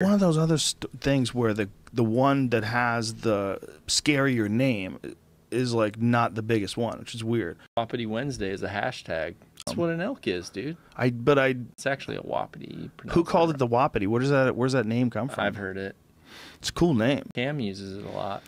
one of those other things where the the one that has the scarier name is like not the biggest one, which is weird. Wapiti Wednesday is a hashtag. That's um, what an elk is, dude. I but I It's actually a wapiti. who called it the Wapiti? Where does that where's that name come from? I've heard it. It's a cool name. Cam uses it a lot.